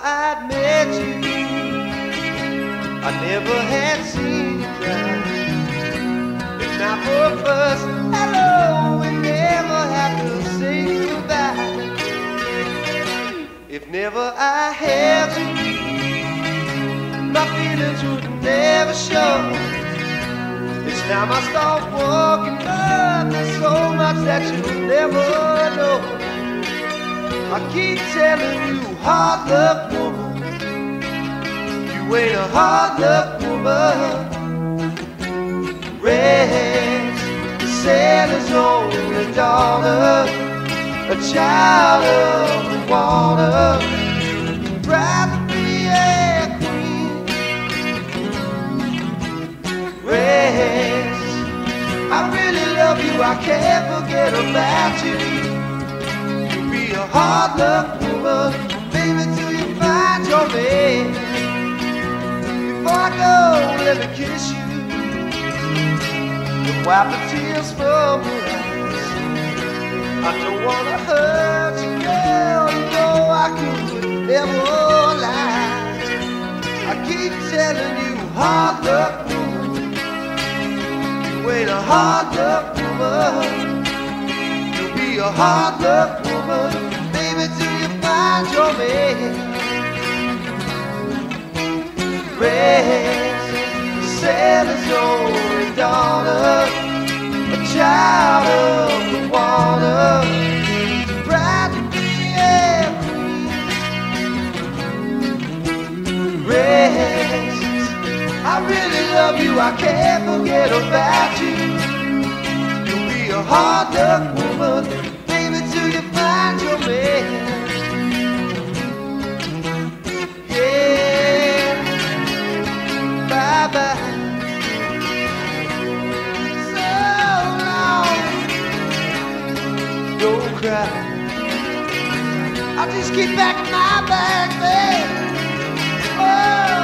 I'd met you, I never had seen you cry. If not for first hello, we never have to say goodbye. If never I had you, my feelings would never show. It's time I start walking up. There's so much that you'll never know. I keep telling you, hard luck woman, you ain't a hard luck woman. Rest, the sailor's only daughter, a child of the water. Rest, I really love you, I can't forget about you a hard luck woman, baby, till you find your man. Before I go, let me kiss you and wipe the tears from your eyes. I don't wanna hurt you, girl. You know I could never lie. I keep telling you, hard luck woman, you ain't a hard luck woman. You'll be a hard luck woman, man. Rest, sailor's only daughter, a child of the water. Proud to be a queen. Rest, I really love you, I can't forget about you. You'll be a hard luck woman, Just get back my bag babe. Oh.